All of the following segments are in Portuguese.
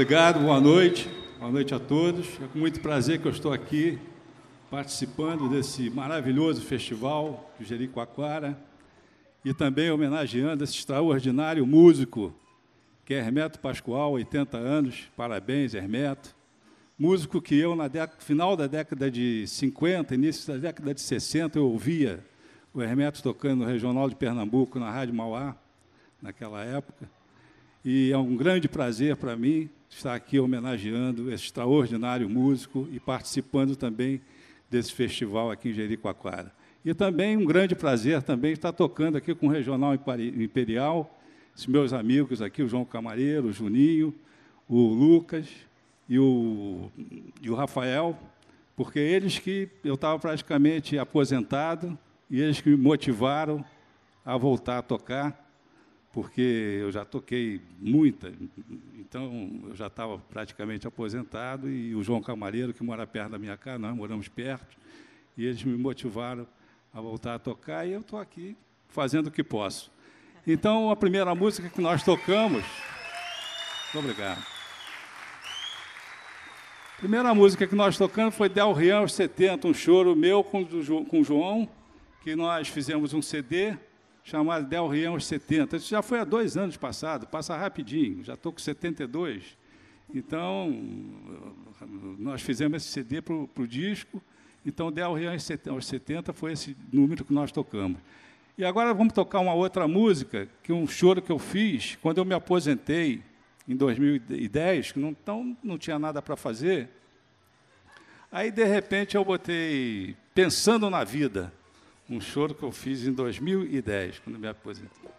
Obrigado, boa noite. Boa noite a todos. É com muito prazer que eu estou aqui participando desse maravilhoso festival de Jericoacoara e também homenageando esse extraordinário músico que é Hermeto Pascoal, 80 anos. Parabéns, Hermeto. Músico que eu, no final da década de 50, início da década de 60, eu ouvia o Hermeto tocando no Regional de Pernambuco, na Rádio Mauá, naquela época. E é um grande prazer para mim estar aqui homenageando esse extraordinário músico e participando também desse festival aqui em Jericoacoara. E também um grande prazer também estar tocando aqui com o Regional Imperial, os meus amigos aqui, o João Camareiro, o Juninho, o Lucas e o, e o Rafael, porque eles que eu estava praticamente aposentado e eles que me motivaram a voltar a tocar porque eu já toquei muita, então eu já estava praticamente aposentado, e o João Camareiro, que mora perto da minha casa, nós moramos perto, e eles me motivaram a voltar a tocar, e eu estou aqui fazendo o que posso. Então, a primeira música que nós tocamos. Muito obrigado. A primeira música que nós tocamos foi Del Rian aos 70, um choro meu com, com o João, que nós fizemos um CD chamado Del Rião aos 70. Isso já foi há dois anos passado, passa rapidinho, já estou com 72. Então, nós fizemos esse CD para o disco, então Del Rião aos 70 foi esse número que nós tocamos. E agora vamos tocar uma outra música, que um choro que eu fiz quando eu me aposentei em 2010, que não, então, não tinha nada para fazer. Aí, de repente, eu botei Pensando na Vida um choro que eu fiz em 2010, quando me aposentei.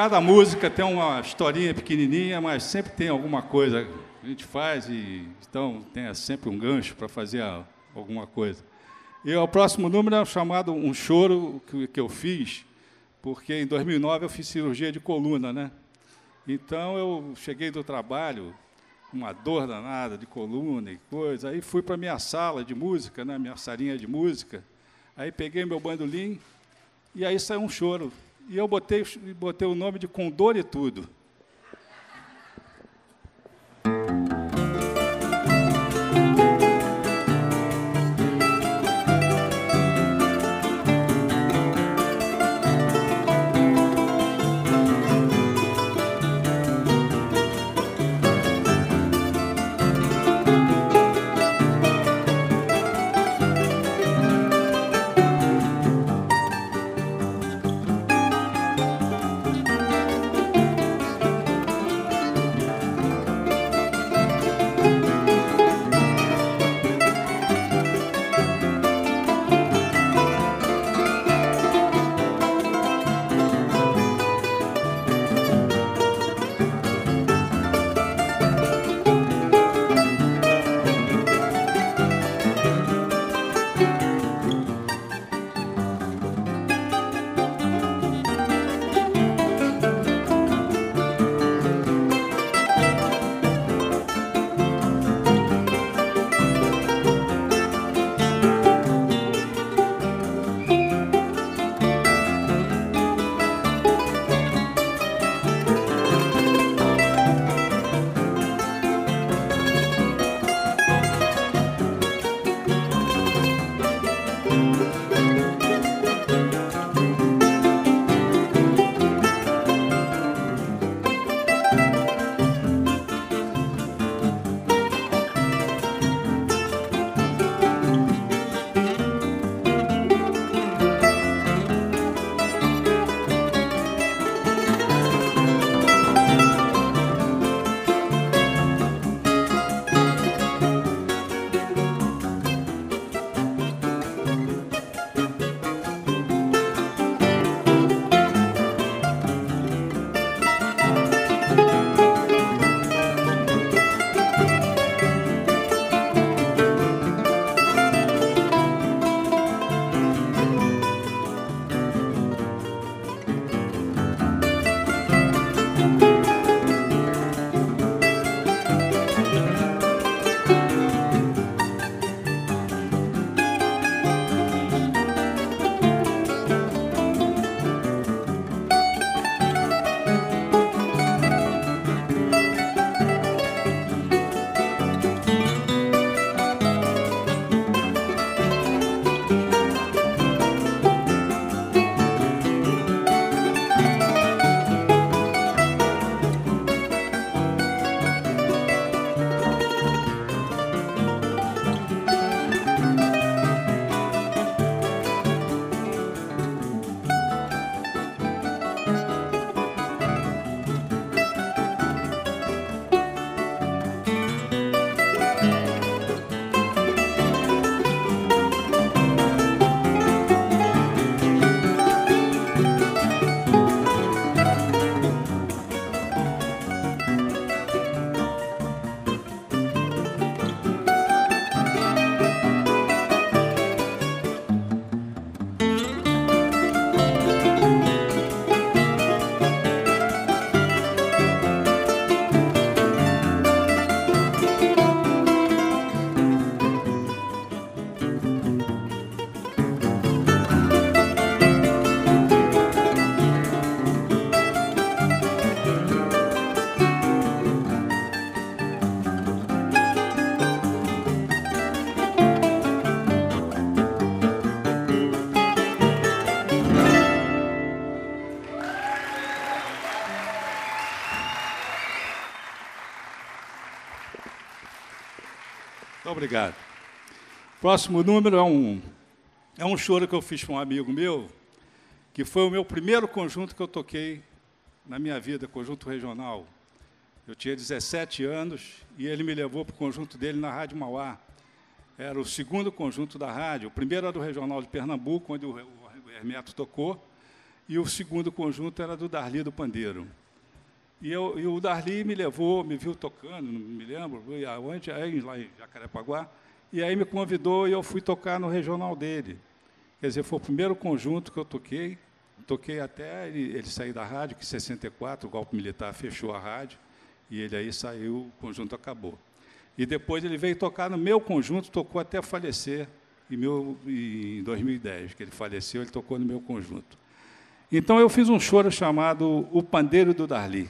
Cada música tem uma historinha pequenininha, mas sempre tem alguma coisa que a gente faz e então tem sempre um gancho para fazer alguma coisa. E o próximo número é chamado Um Choro que, que eu fiz, porque em 2009 eu fiz cirurgia de coluna, né? Então eu cheguei do trabalho, uma dor danada de coluna e coisa, aí fui para minha sala de música, né, minha salinha de música, aí peguei meu bandolim e aí saiu um choro. E eu botei, botei o nome de Com Dor e Tudo. Próximo número é um, é um choro que eu fiz para um amigo meu, que foi o meu primeiro conjunto que eu toquei na minha vida, conjunto regional. Eu tinha 17 anos e ele me levou para o conjunto dele na Rádio Mauá. Era o segundo conjunto da rádio. O primeiro era do Regional de Pernambuco, onde o Hermeto tocou, e o segundo conjunto era do Darli do Pandeiro. E, eu, e, o Darli me levou, me viu tocando, não me lembro, aonde, aí, lá em Jacarepaguá, e aí me convidou e eu fui tocar no regional dele. Quer dizer, foi o primeiro conjunto que eu toquei, toquei até ele, ele sair da rádio, que em 64 o golpe militar fechou a rádio, e ele aí saiu, o conjunto acabou. E depois ele veio tocar no meu conjunto, tocou até falecer em, meu, em 2010, que ele faleceu, ele tocou no meu conjunto. Então eu fiz um choro chamado O Pandeiro do Darli.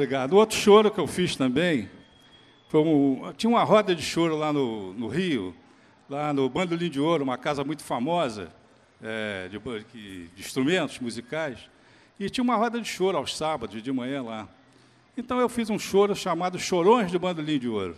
Obrigado. Outro choro que eu fiz também foi um, tinha uma roda de choro lá no, no Rio, lá no Bandolim de Ouro, uma casa muito famosa é, de, de, instrumentos musicais, e tinha uma roda de choro aos sábados de manhã lá. Então eu fiz um choro chamado Chorões do Bandolim de Ouro.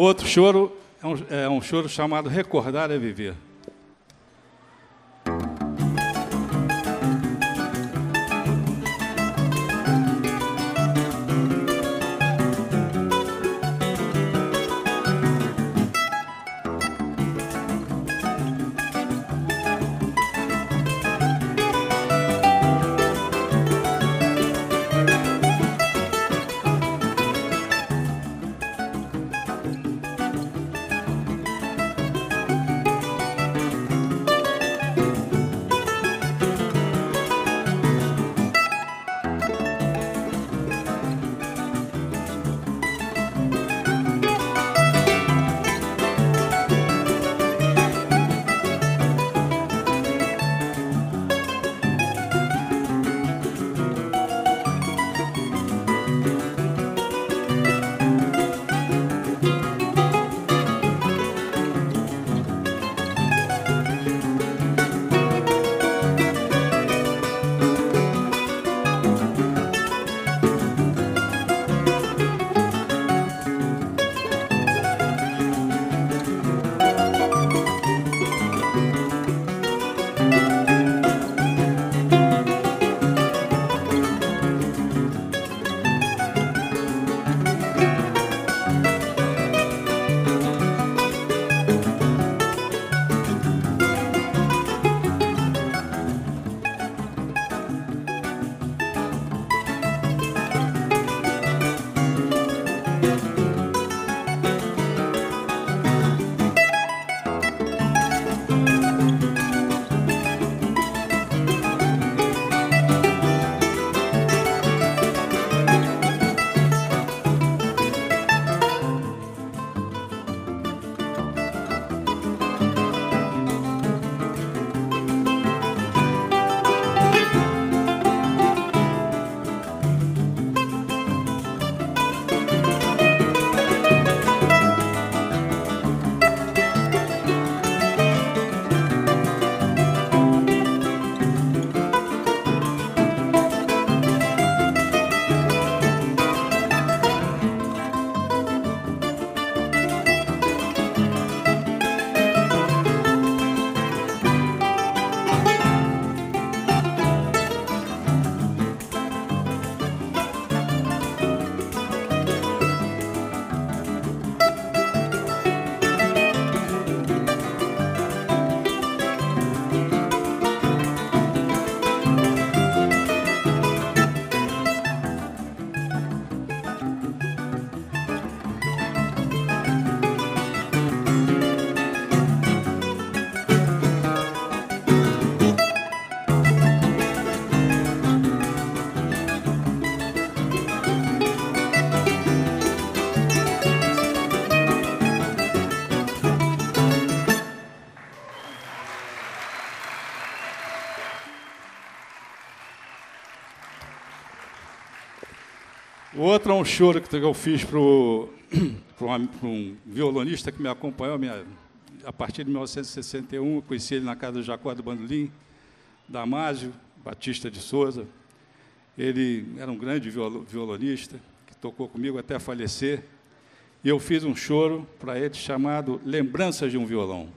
Outro choro é um, é um choro chamado Recordar é Viver. Outro é um choro que eu fiz para um violonista que me acompanhou minha, a partir de 1961. Eu conheci ele na casa do Jacó do Bandolim, Damásio Batista de Souza. Ele era um grande violonista, que tocou comigo até falecer. E eu fiz um choro para ele chamado Lembranças de um Violão.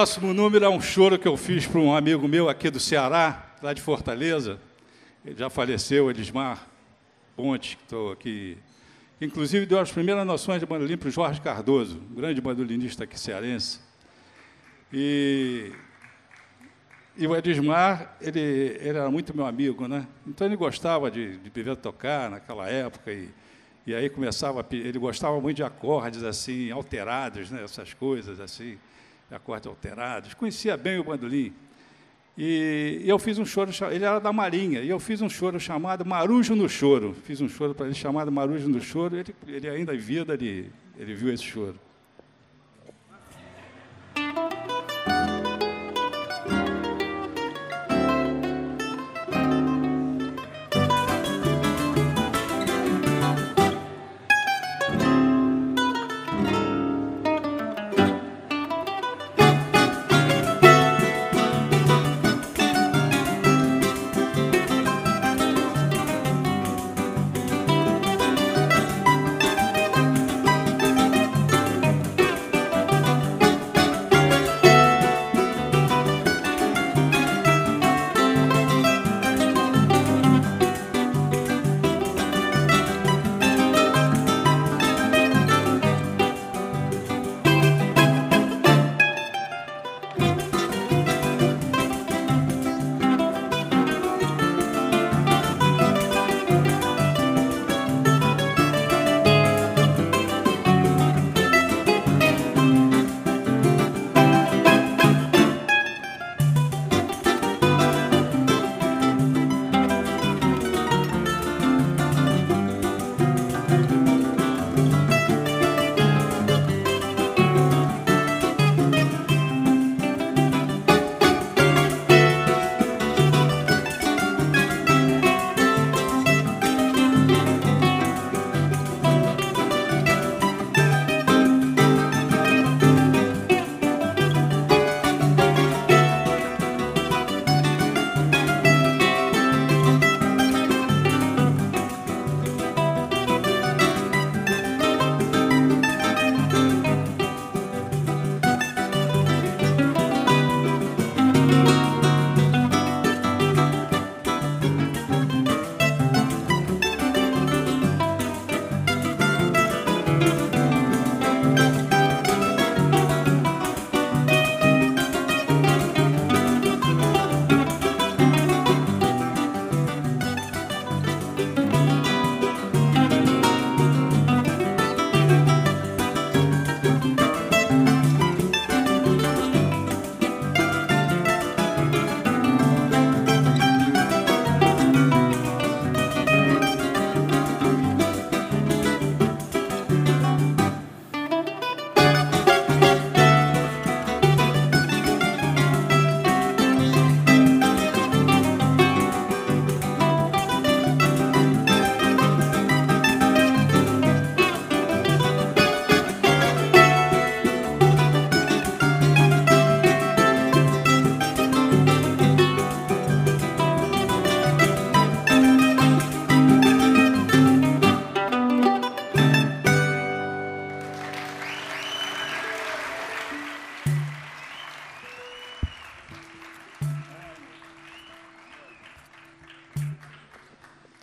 Próximo número é um choro que eu fiz para um amigo meu aqui do Ceará, lá de Fortaleza. Ele já faleceu, Elismar Ponte, que estou aqui. Inclusive deu as primeiras noções de bandolim para o Jorge Cardoso, um grande bandolinista aqui cearense. E, e o Edismar, ele, ele era muito meu amigo, né? Então ele gostava de, de me ver tocar naquela época. E, e aí começava, ele gostava muito de acordes assim, alterados, né? essas coisas assim acordes alterados, conhecia bem o bandolim. E, eu fiz um choro, ele era da Marinha, e eu fiz um choro chamado Marujo no Choro. Fiz um choro para ele chamado Marujo no Choro, ele, ele ainda em vida, ele, ele viu esse choro.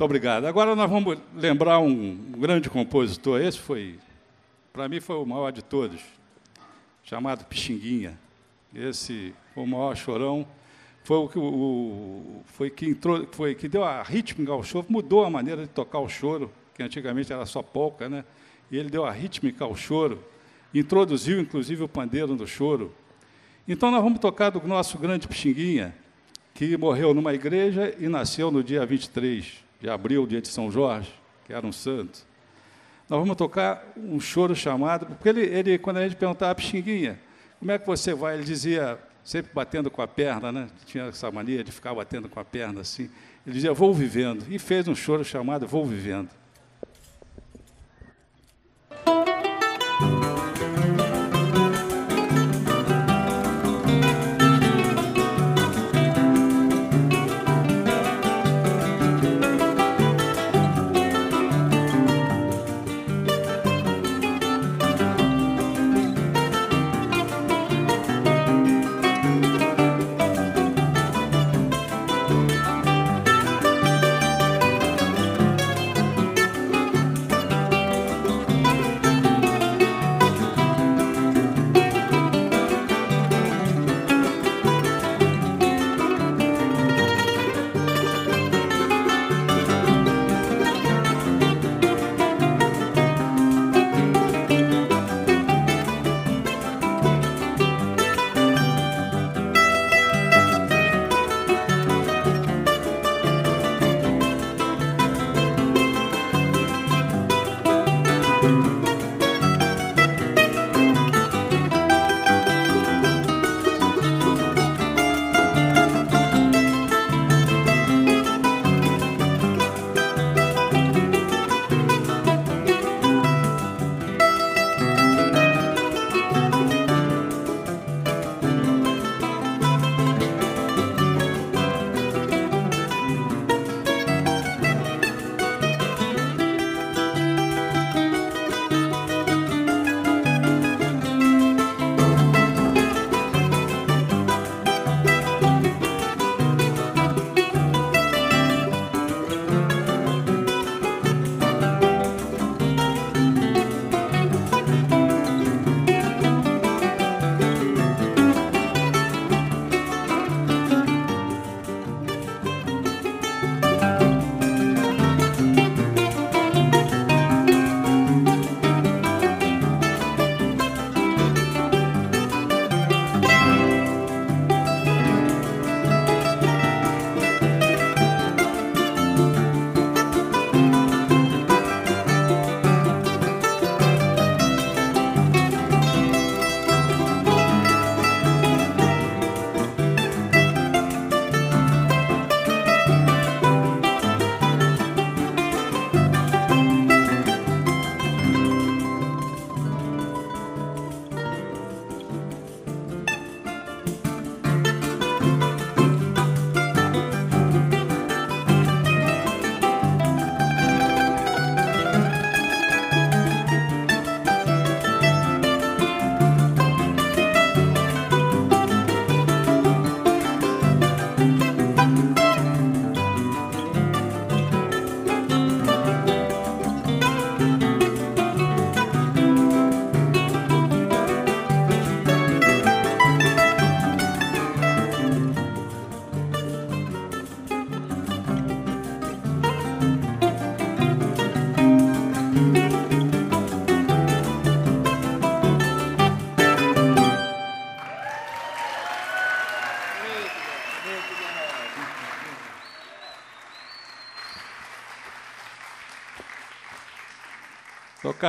Obrigado. Agora nós vamos lembrar um grande compositor. Esse foi, para mim, foi o maior de todos, chamado Pixinguinha. Esse foi o maior chorão. Foi o que, o, foi que, entrou, foi que deu a rítmica ao choro, mudou a maneira de tocar o choro, que antigamente era só polca, né? E ele deu a rítmica ao choro, introduziu inclusive o pandeiro no choro. Então nós vamos tocar do nosso grande Pixinguinha, que morreu numa igreja e nasceu no dia 23 de abril, dia de São Jorge, que era um santo, nós vamos tocar um choro chamado, porque ele, ele quando a gente perguntava, Pixinguinha, como é que você vai? Ele dizia, sempre batendo com a perna, né? tinha essa mania de ficar batendo com a perna assim. Ele dizia, vou vivendo, e fez um choro chamado Vou Vivendo.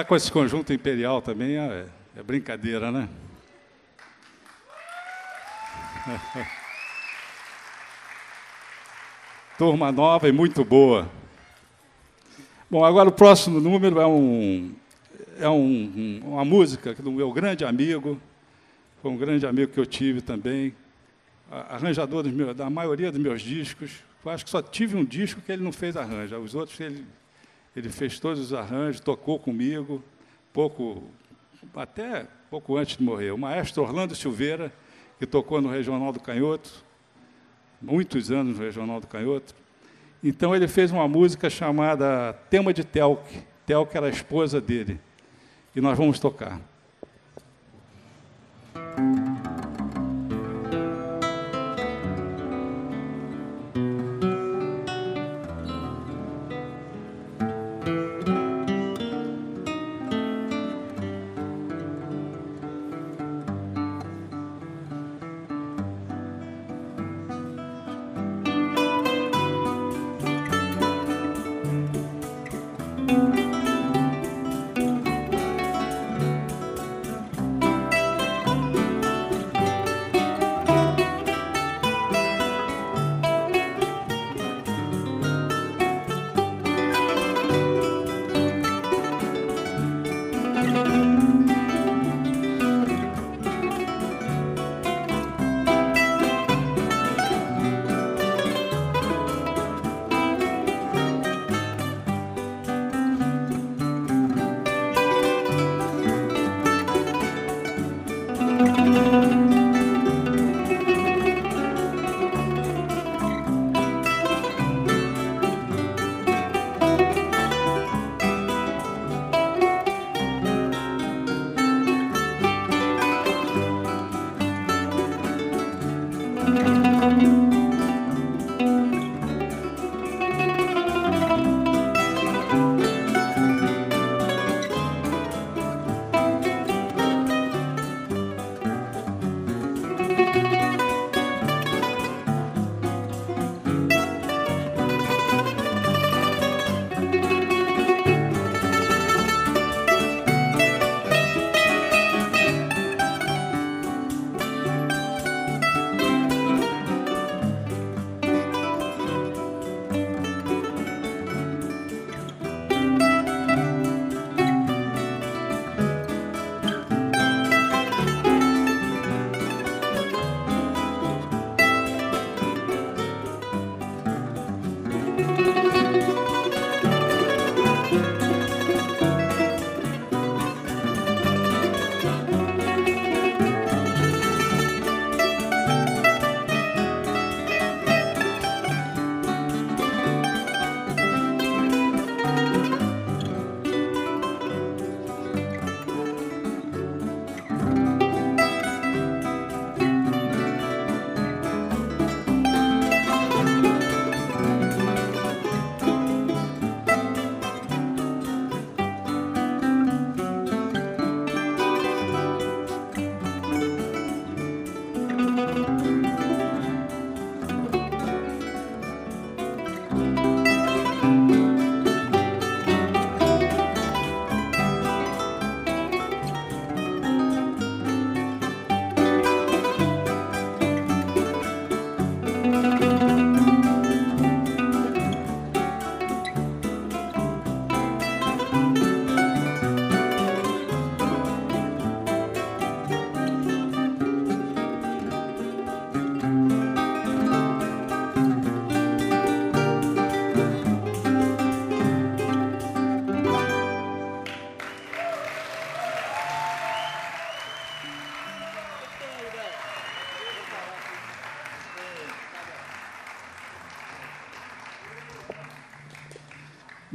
Com esse conjunto imperial também é, é brincadeira, né? Turma nova e muito boa. Bom, agora o próximo número é, um, é um, uma música do meu grande amigo, foi um grande amigo que eu tive também, arranjador meus, da maioria dos meus discos. Eu acho que só tive um disco que ele não fez arranjo, os outros ele, ele fez todos os arranjos, tocou comigo, pouco, até pouco antes de morrer. O maestro Orlando Silveira, que tocou no Regional do Canhoto, muitos anos no Regional do Canhoto. Então ele fez uma música chamada Tema de Telk. Telk era a esposa dele. E nós vamos tocar.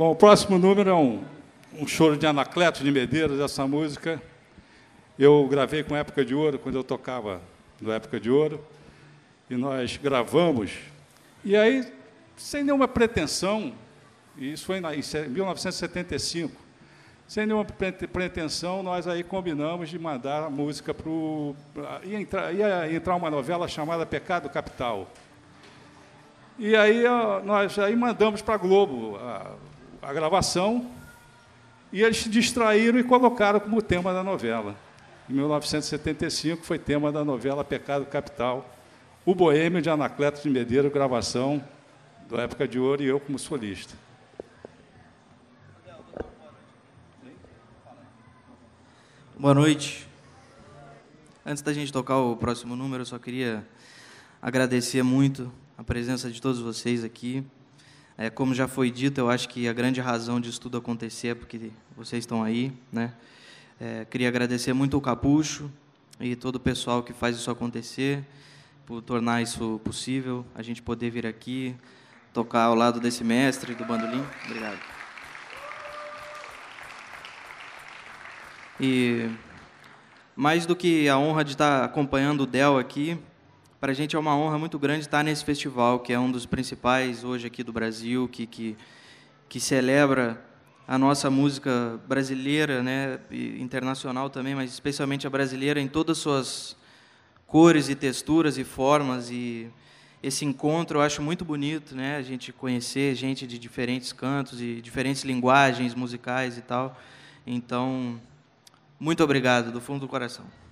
Bom, o próximo número é um, um choro de Anacleto de Medeiros, essa música. Eu gravei com Época de Ouro, quando eu tocava no Época de Ouro, e nós gravamos. E aí, sem nenhuma pretensão, e isso foi em 1975, sem nenhuma pretensão, nós aí combinamos de mandar a música para o. Ia entrar, ia entrar uma novela chamada Pecado Capital. E aí nós aí mandamos para a Globo a, a gravação E eles se distraíram e colocaram como tema da novela. Em 1975 foi tema da novela Pecado Capital, O Boêmio de Anacleto de Medeiros, gravação da época de ouro e eu como solista. Boa noite. Antes da gente tocar o próximo número, eu só queria agradecer muito a presença de todos vocês aqui. É, como já foi dito, eu acho que a grande razão disso tudo acontecer é porque vocês estão aí. Né? É, queria agradecer muito o Capucho e todo o pessoal que faz isso acontecer, por tornar isso possível, a gente poder vir aqui, tocar ao lado desse mestre do bandolim. Obrigado. E mais do que a honra de estar acompanhando o Del aqui, para a gente é uma honra muito grande estar nesse festival, que é um dos principais hoje aqui do Brasil, que, que, que celebra a nossa música brasileira, né, internacional também, mas especialmente a brasileira em todas as suas cores e texturas e formas e esse encontro eu acho muito bonito, né? A gente conhecer gente de diferentes cantos e diferentes linguagens musicais e tal. Então, muito obrigado, do fundo do coração.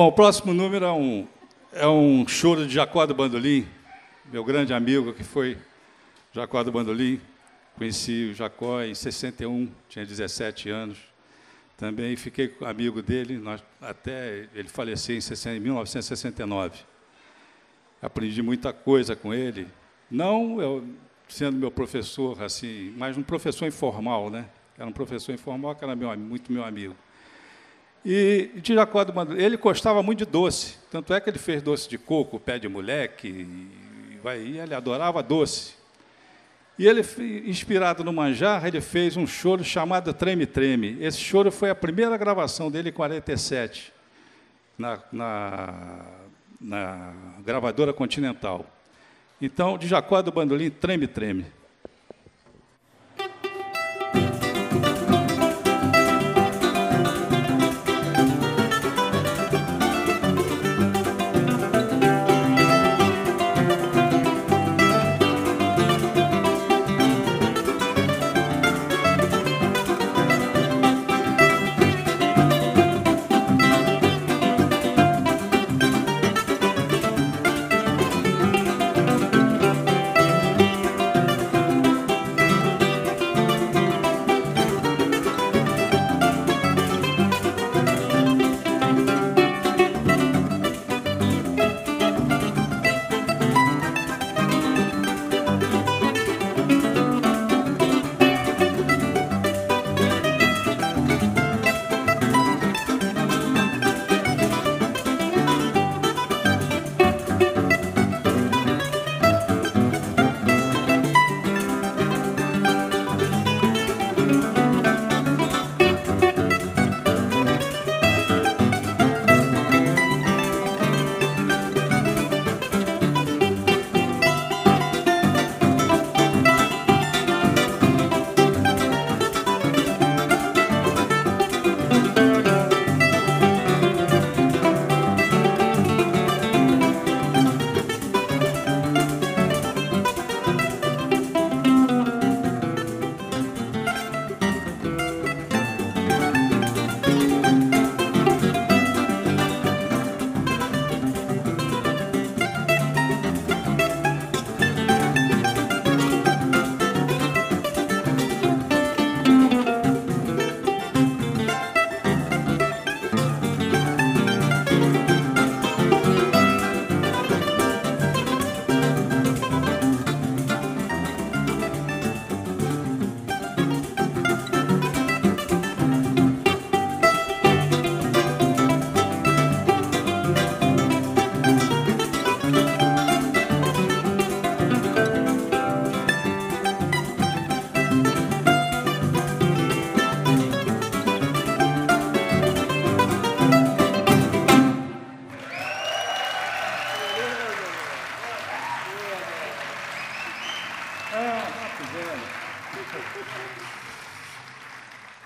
Bom, o próximo número é um, é um choro de Jacó do Bandolim, meu grande amigo que foi Jacó do Bandolim. Conheci o Jacó em 61, tinha 17 anos. Também fiquei amigo dele nós, até ele falecer em, 60, em 1969. Aprendi muita coisa com ele. Não eu, sendo meu professor, assim, mas um professor informal, né? Era um professor informal que era meu, muito meu amigo. E de Jacó do ele gostava muito de doce, tanto é que ele fez doce de coco, pé de moleque, e, vai, ele adorava doce. E ele, inspirado no manjar, ele fez um choro chamado Treme Treme. Esse choro foi a primeira gravação dele em 47. na, na, na gravadora Continental. Então, de Jacó do Bandolim, Treme Treme.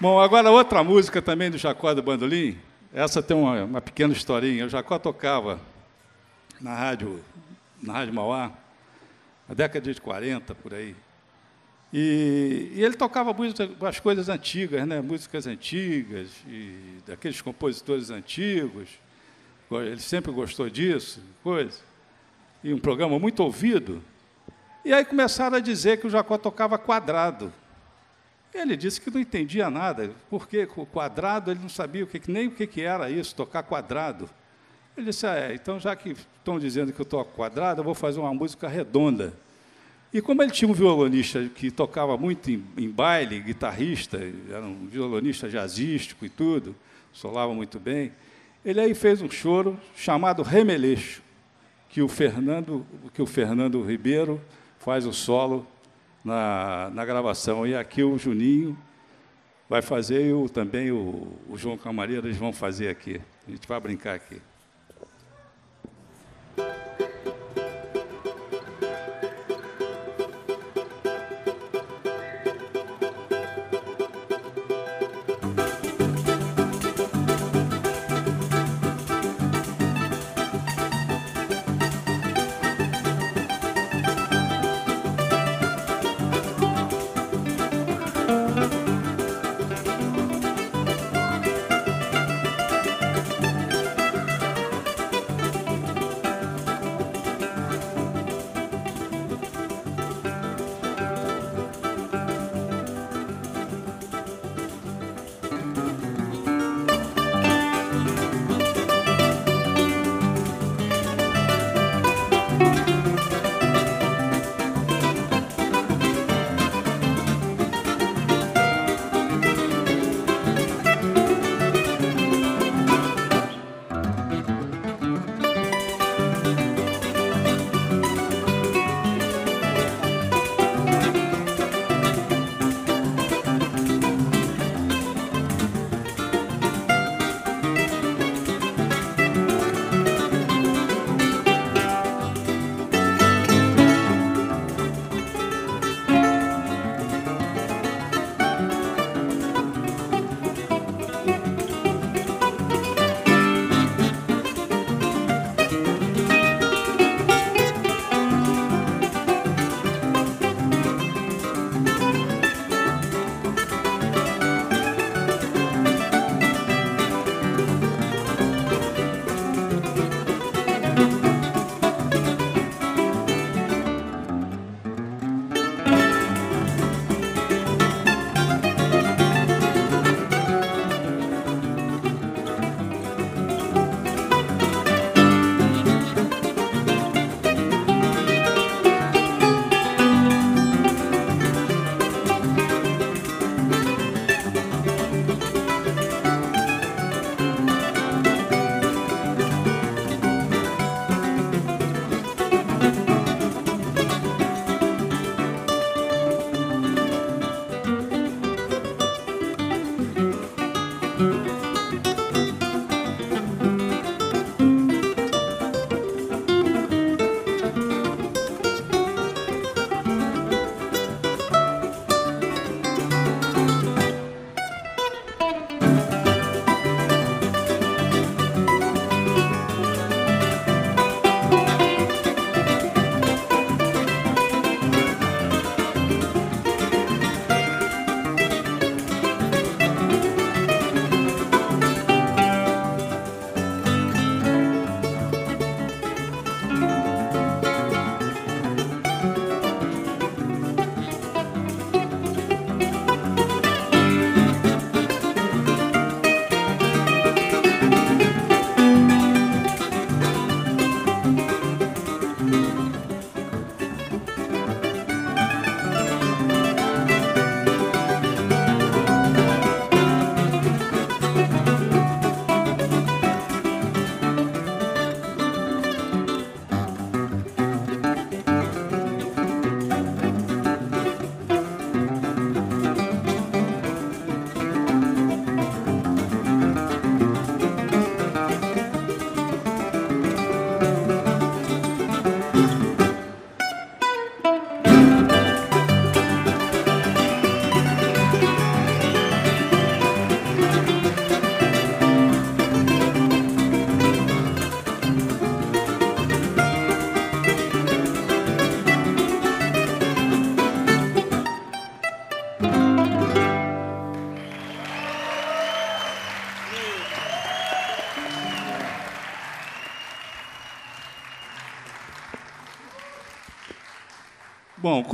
Bom, agora outra música também do Jacó do Bandolim. Essa tem uma, uma pequena historinha. O Jacó tocava na rádio, na rádio Mauá, na década de 40, por aí. E, e ele tocava as coisas antigas, né? músicas antigas, e daqueles compositores antigos. Ele sempre gostou disso, coisa. E um programa muito ouvido. E aí começaram a dizer que o Jacó tocava quadrado. Ele disse que não entendia nada, porque o quadrado ele não sabia o que, nem o que era isso, tocar quadrado. Ele disse: ah, é, então já que estão dizendo que eu toco quadrado, eu vou fazer uma música redonda. E como ele tinha um violonista que tocava muito em, em baile, guitarrista, era um violonista jazzístico e tudo, solava muito bem, ele aí fez um choro chamado Remeleixo, que o Fernando, que o Fernando Ribeiro faz o solo na, na gravação. E aqui o Juninho vai fazer o, também o, o João Camareira, eles vão fazer aqui. A gente vai brincar aqui.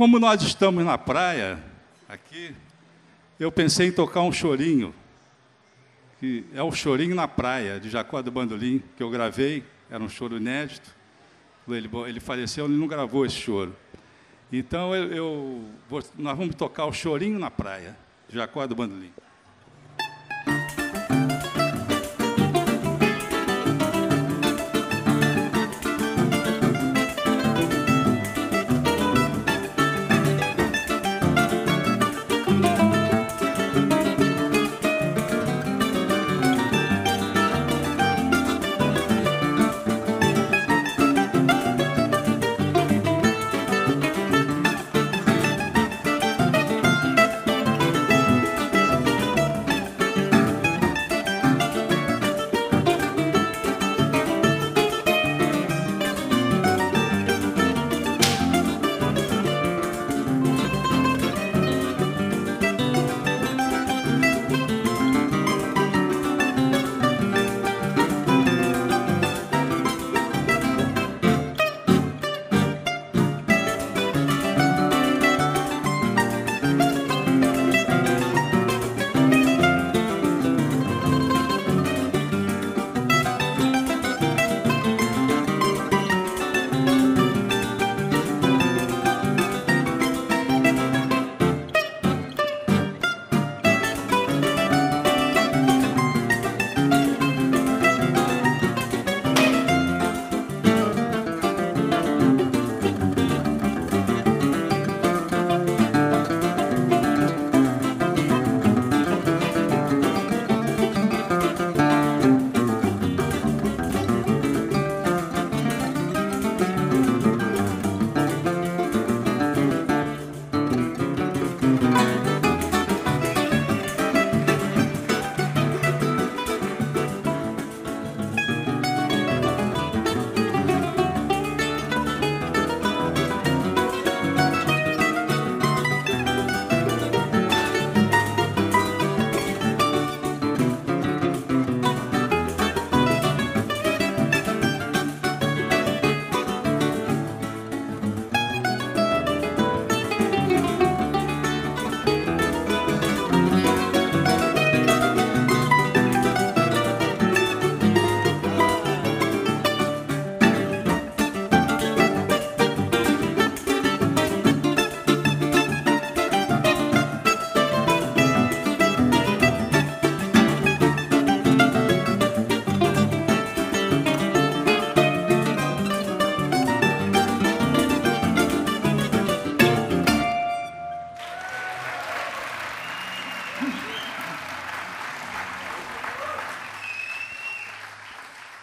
Como nós estamos na praia, aqui, eu pensei em tocar um chorinho, que é o Chorinho na Praia, de Jacó do Bandolim, que eu gravei, era um choro inédito. Ele, ele faleceu, ele não gravou esse choro. Então, eu, eu vou, nós vamos tocar o Chorinho na Praia, de Jacó do Bandolim.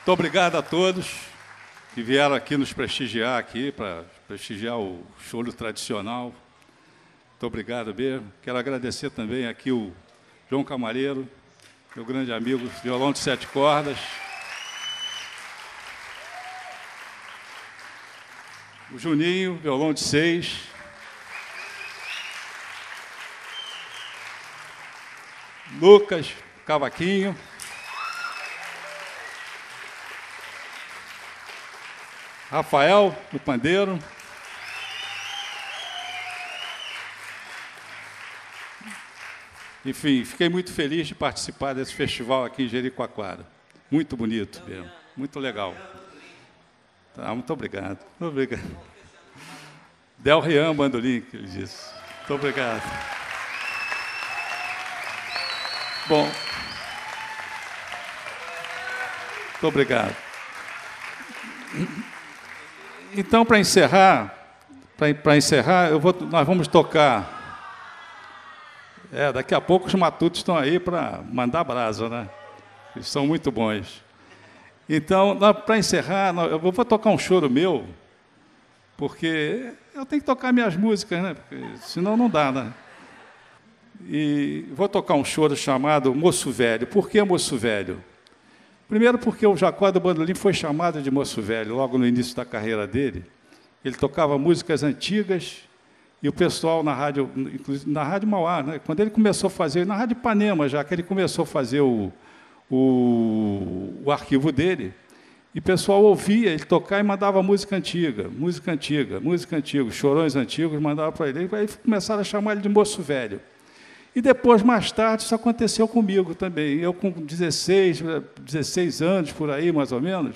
Muito obrigado a todos que vieram aqui nos prestigiar aqui para prestigiar o choro tradicional. Muito obrigado mesmo. Quero agradecer também aqui o João Camareiro, meu grande amigo, violão de sete cordas. O Juninho, violão de seis. Lucas, cavaquinho. Rafael, do pandeiro. Enfim, fiquei muito feliz de participar desse festival aqui em Jericoacoara. Muito bonito mesmo, muito legal. Tá, muito obrigado. Muito obrigado. Del Rian Bandolim, que ele disse. Muito obrigado. Bom. Muito obrigado. Então, para encerrar, para encerrar, eu vou, nós vamos tocar. É, daqui a pouco os matutos estão aí para mandar brasa, né? Eles são muito bons. Então, para encerrar, eu vou tocar um choro meu, porque eu tenho que tocar minhas músicas, né? Porque senão não dá, né? E vou tocar um choro chamado Moço Velho. Por que Moço Velho? Primeiro porque o Jacó do Bandolim foi chamado de moço velho logo no início da carreira dele. Ele tocava músicas antigas e o pessoal na rádio, na rádio Mauá, né? quando ele começou a fazer, na rádio Ipanema já, que ele começou a fazer o, o, o arquivo dele, E o pessoal ouvia ele tocar e mandava música antiga, música antiga, música antiga, chorões antigos, mandava para ele. Aí começaram a chamar ele de moço velho. E depois, mais tarde, isso aconteceu comigo também. Eu, com 16, 16 anos, por aí, mais ou menos,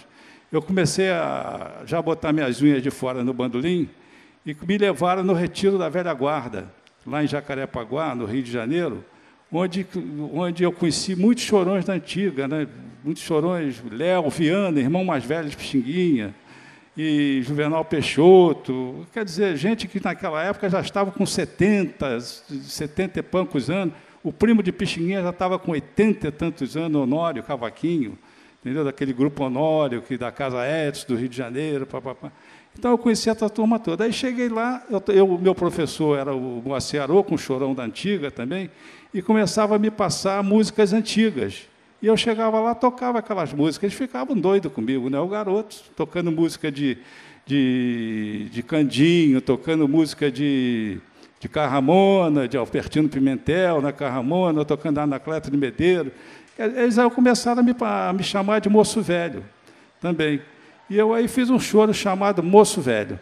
eu comecei a já botar minhas unhas de fora no bandolim e me levaram no retiro da velha guarda, lá em Jacarepaguá, no Rio de Janeiro, onde, onde eu conheci muitos chorões da antiga, né? muitos chorões, Léo, Viana, irmão mais velho de Pixinguinha, e Juvenal Peixoto, quer dizer, gente que naquela época já estava com 70, 70 e poucos anos, o primo de Pixinguinha já estava com 80 e tantos anos, Honório Cavaquinho, entendeu? daquele grupo Honório, que da Casa Edson, do Rio de Janeiro, papapá. Então eu conheci essa turma toda. Aí cheguei lá, o meu professor era o Moacir com o chorão da antiga também, e começava a me passar músicas antigas. E eu chegava lá, tocava aquelas músicas, eles ficavam doidos comigo, né? O garoto, tocando música de, de, de Candinho, tocando música de, de Carramona, de Albertino Pimentel, na Carramona, tocando Anacleto de Medeiro. Eles aí começaram a me, a me chamar de moço velho também. E eu aí fiz um choro chamado Moço Velho.